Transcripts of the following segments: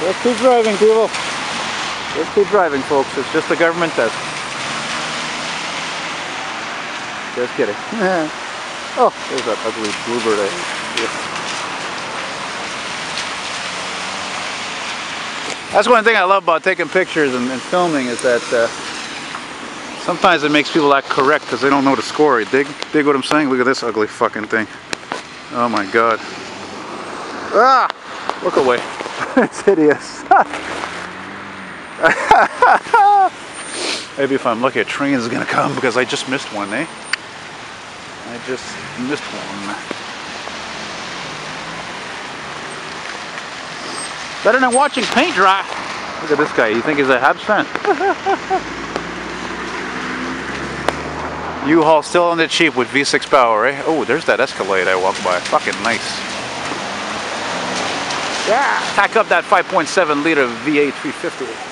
Just keep driving, people. Just keep driving, folks. It's just a government test. Just kidding. oh, there's that ugly bluebird. I That's one thing I love about taking pictures and, and filming is that uh, sometimes it makes people act correct because they don't know the score. Dig, dig what I'm saying? Look at this ugly fucking thing. Oh my god. Ah! Look away. it's hideous. Maybe if I'm lucky a train is gonna come because I just missed one, eh? I just missed one. Better than watching paint dry. Look at this guy. You think he's a Habs? U-Haul still on the cheap with V6 power, eh? Oh, there's that Escalade I walked by. Fucking nice. Yeah. Pack up that 5.7 liter V8 350.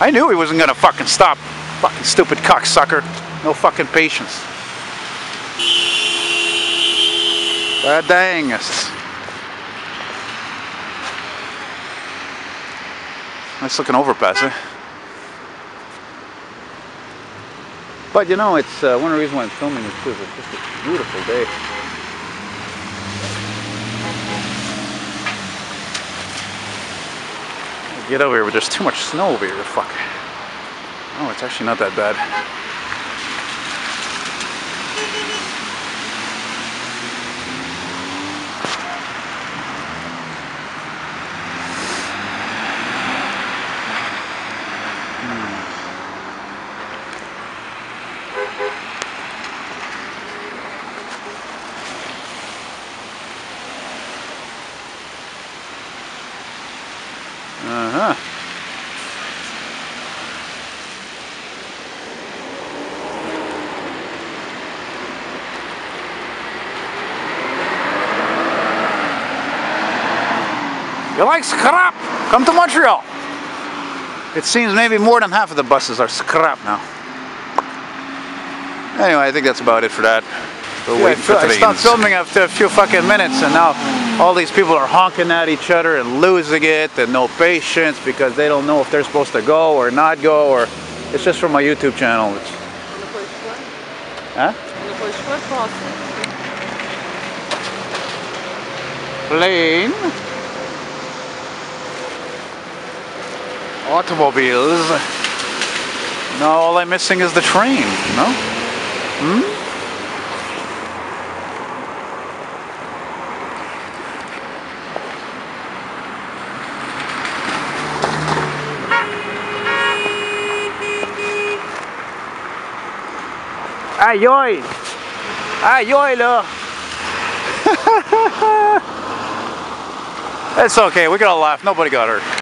I knew he wasn't gonna fucking stop. Fucking stupid cocksucker. No fucking patience. God dang Nice looking overpass, eh? But you know, it's uh, one of the reasons why I'm filming this too. It's just a beautiful day. Get over here, but there's too much snow over here. Fuck. Oh, it's actually not that bad. Uh-huh. You like scrap? Come to Montreal. It seems maybe more than half of the buses are scrap now. Anyway, I think that's about it for that. We're Yeah, waiting for I stopped filming after a few fucking minutes and now all these people are honking at each other and losing it and no patience because they don't know if they're supposed to go or not go or it's just from my YouTube channel. It's, huh? Depois foi fácil. Plane. Automobiles. Now all I'm missing is the train, no? Hmm? Aïe Aïe aïe là It's okay, we got all laugh. Nobody got hurt.